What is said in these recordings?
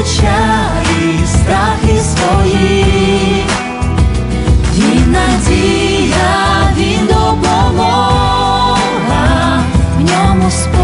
І страхи свої, і надія він допомога в ньому спокій.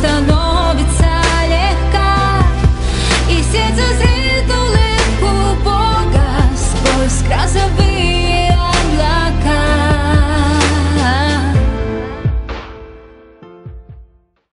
stand